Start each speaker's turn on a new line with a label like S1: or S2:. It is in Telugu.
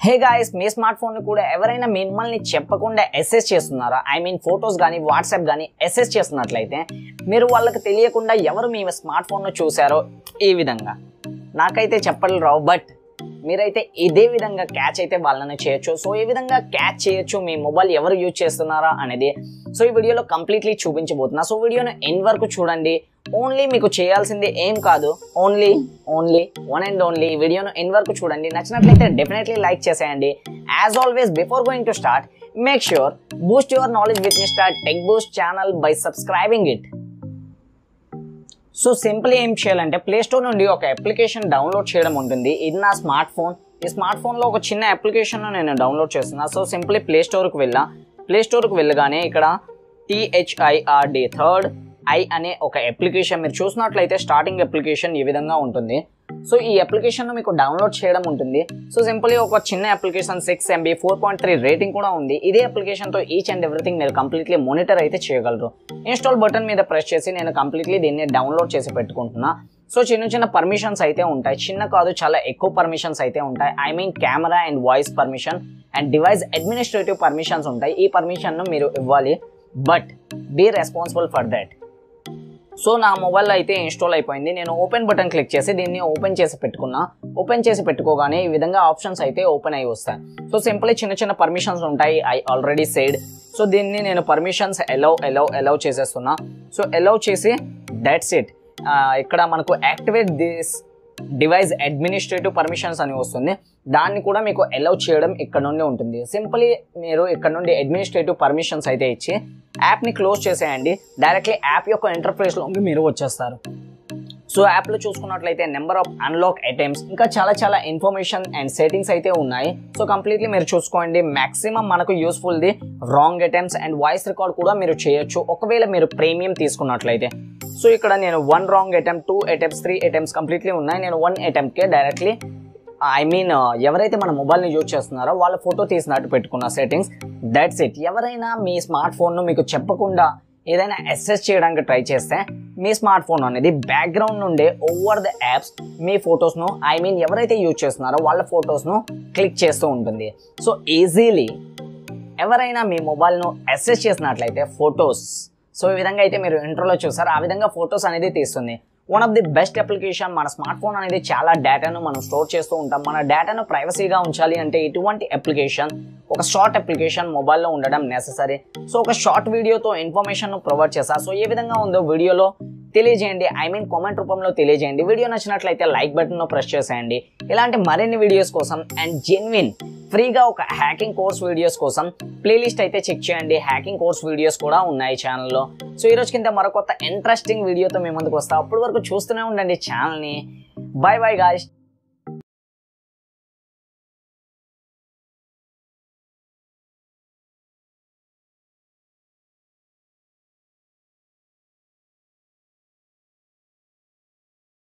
S1: హే గాయస్ మీ స్మార్ట్ ఫోన్ కూడా ఎవరైనా మిమ్మల్ని చెప్పకుండా ఎస్ఎస్ చేస్తున్నారా? ఐ మీన్ ఫొటోస్ కానీ వాట్సాప్ కానీ ఎస్ఎస్ చేస్తున్నట్లయితే మీరు వాళ్ళకి తెలియకుండా ఎవరు మీ స్మార్ట్ ఫోన్ను చూసారో ఈ విధంగా. నాకైతే చెప్పలు రావు బట్ మీరైతే ఇదే విధంగా క్యాచ్ అయితే వాళ్ళని చేయొచ్చు. సో ఏ విధంగా క్యాచ్ చేయొచ్చు? మీ మొబైల్ ఎవరు యూజ్ చేస్తున్నారా అనేది. సో ఈ వీడియోలో కంప్లీట్లీ చూపించబోతున్నా. సో వీడియోను ఎన్ వరకు చూడండి. ఓన్లీ మీకు చేయాల్సింది ఏం కాదు. Only only one and only ఈ వీడియోను ఎన్ వరకు చూడండి. నచ్చినట్లయితే డెఫినెట్లీ లైక్ చేసేయండి. As always before going to start make sure boost your knowledge with mister tech boost channel by subscribing it so simple ఏం చేయాలంటే ప్లే స్టోర్ నుండి ఒక అప్లికేషన్ డౌన్లోడ్ చేయడం ఉంటుంది. ఇది నా స్మార్ట్ ఫోన్ ఈ స్మార్ట్ ఫోన్లో ఒక చిన్న అప్లికేషన్ను నేను డౌన్లోడ్ చేస్తున్నా. సో సింప్లీ ప్లే స్టోర్కి వెళ్ళా. ప్లే స్టోర్కి వెళ్ళగానే ఇక్కడ టిహెచ్ఐఆర్డి థర్డ్ ఐ అనే ఒక అప్లికేషన్ మీరు చూసినట్లయితే స్టార్టింగ్ అప్లికేషన్ ఈ విధంగా ఉంటుంది. సో ఈ అప్లికేషన్ మీకు డౌన్లోడ్ చేయడం ఉంటుంది. సో సింపుల్లీ ఒక చిన్న application six MB four point three rating కూడా ఉంది. ఇదే అప్లికేషన్తో ఈచ్ అండ్ ఎవ్రీథింగ్ మీరు కంప్లీట్లీ మానిటర్ అయితే చేయగలరు. ఇన్స్టాల్ బటన్ మీద ప్రెస్ చేసి నేను కంప్లీట్లీ దీన్ని డౌన్లోడ్ చేసి పెట్టుకుంటున్నా. సో చిన్న చిన్న పర్మిషన్స్ అయితే ఉంటాయి. చిన్న కాదు చాలా ఎక్కువ పర్మిషన్స్ అయితే ఉంటాయి. I mean camera and voice permission and device administrative permissions ఉంటాయి. ఈ పర్మిషన్ను మీరు ఇవ్వాలి. But be responsible for that so నా మొబైల్ అయితే ఇన్స్టాల్ అయిపోయింది. నేను ఓపెన్ బటన్ క్లిక్ చేసి దీన్ని ఓపెన్ చేసి పెట్టుకున్నా. ఓపెన్ చేసి పెట్టుకోగానే ఈ విధంగా ఆప్షన్స్ అయితే ఓపెన్ అయి వస్తాయి. సో సింపుల్లీ చిన్న చిన్న పర్మిషన్స్ ఉంటాయి. ఐ ఆల్రెడీ సేడ్ సో దీన్ని నేను పర్మిషన్స్ ఎలౌ ఎలౌ ఎలౌ చేసేస్తున్నా. సో ఎలౌ చేసి దట్స్ ఇట్ ఇక్కడ మనకు activate this device administrative permissions అని వస్తుంది. దాన్ని కూడా మీకు అలౌ చేయడం ఇక్కడ నుండి ఉంటుంది. సింపుల్లీ మీరు ఇక్కడ నుండి అడ్మినిస్ట్రేటివ్ పర్మిషన్స్ అయితే ఇచ్చి యాప్ని క్లోజ్ చేసేయండి. డైరెక్ట్లీ యాప్ యొక్క ఇంటర్ఫేస్లోకి మీరు వచ్చేస్తారు. సో యాప్లో చూసుకున్నట్లయితే నెంబర్ ఆఫ్ అన్లాక్ ఐటమ్స్ ఇంకా చాలా చాలా ఇన్ఫర్మేషన్ అండ్ సెట్టింగ్స్ అయితే ఉన్నాయి. సో కంప్లీట్లీ మీరు చూసుకోండి. మ్యాక్సిమం మనకు యూస్ఫుల్ది wrong items and voice record కూడా మీరు చేయొచ్చు. ఒకవేళ మీరు ప్రీమియం తీసుకున్నట్లయితే. సో ఇక్కడ నేను one wrong attempt two attempts three attempts completely ఉన్నాయి. నేను వన్ అటెంప్ట్కే డైరెక్ట్లీ ఐ మీన్ ఎవరైతే మన మొబైల్ని యూజ్ చేస్తున్నారో వాళ్ళ ఫోటో తీసినట్టు పెట్టుకున్న సెట్టింగ్స్ దట్స్ ఇట్ ఎవరైనా మీ స్మార్ట్ ఫోన్ను మీకు చెప్పకుండా ఏదైనా అసెస్ చేయడానికి ట్రై చేస్తే మీ స్మార్ట్ ఫోన్ అనేది బ్యాక్గ్రౌండ్ నుండే ఓవర్ ద యాప్స్ మీ ఫొటోస్ను ఐ మీన్ ఎవరైతే యూజ్ చేస్తున్నారో వాళ్ళ ఫొటోస్ను క్లిక్ చేస్తూ ఉంటుంది. సో ఈజీలీ ఎవరైనా మీ మొబైల్ను అసెస్ చేసినట్లయితే ఫొటోస్ సో ఈ విధంగా అయితే మీరు ఇంట్రోలో చూసారు. ఆ విధంగా ఫొటోస్ అనేది తీస్తుంది. One of the best application మన స్మార్ట్ ఫోన్ అనేది చాలా డేటాను మనం స్టోర్ చేస్తూ ఉంటాం. మన డేటాను ప్రైవసీగా ఉంచాలి అంటే ఇటువంటి అప్లికేషన్ ఒక షార్ట్ అప్లికేషన్ మొబైల్లో ఉండడం నెససరీ సో ఒక షార్ట్ వీడియోతో ఇన్ఫర్మేషన్ ప్రొవైడ్ చేస్తా. సో ఏ విధంగా ఉందో వీడియోలో తెలియజేయండి. ఐ మీన్ కామెంట్ రూపంలో తెలియజేయండి. వీడియో నచ్చినట్లయితే లైక్ బటన్ను ప్రెస్ చేసేయండి. ఇలాంటి మరిన్ని వీడియోస్ కోసం అండ్ జెన్విన్ ఫ్రీగా ఒక హ్యాకింగ్ కోర్స్ వీడియోస్ కోసం ప్లేలిస్ట్ అయితే చెక్ చేయండి. హ్యాకింగ్ కోర్స్ వీడియోస్ కూడా ఉన్నాయి ఛానల్లో సో ఈ రోజు కింద మరొక ఇంట్రెస్టింగ్ వీడియోతో మేము ముందుకు వస్తాం. అప్పటి వరకు చూస్తూనే ఉండండి ఛానల్ని బాయ్ బాయ్ గాయస్